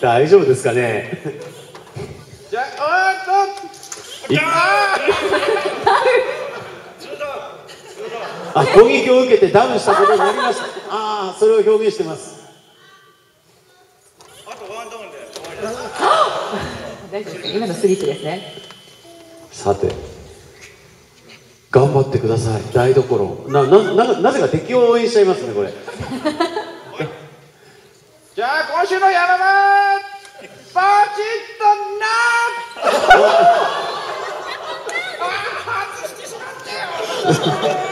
大丈夫ですかね？じゃあおーっと。いあ攻撃を受けてダウンしたことになりました。ああそれを表現してます。あとワンダウンで大丈夫です今のスリープですね。さて頑張ってください。台所。ななななぜか敵を応援しちゃいますねこれじゃあ今週のやらまバチッとなあー外してしまったよ